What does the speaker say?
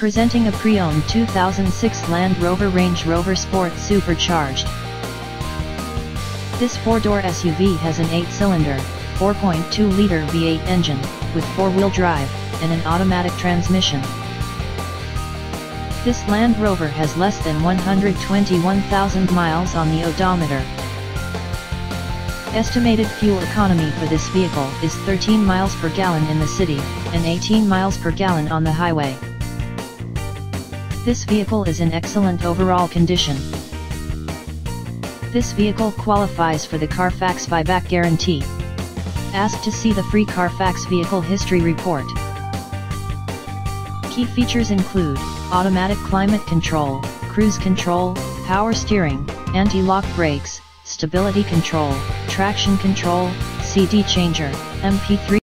Presenting a pre-owned 2006 Land Rover Range Rover Sport Supercharged. This four-door SUV has an 8-cylinder, 4.2-liter V8 engine, with four-wheel drive, and an automatic transmission. This Land Rover has less than 121,000 miles on the odometer. Estimated fuel economy for this vehicle is 13 miles per gallon in the city, and 18 miles per gallon on the highway. This vehicle is in excellent overall condition. This vehicle qualifies for the Carfax buyback guarantee. Ask to see the free Carfax vehicle history report. Key features include, automatic climate control, cruise control, power steering, anti-lock brakes, stability control, traction control, CD changer, MP3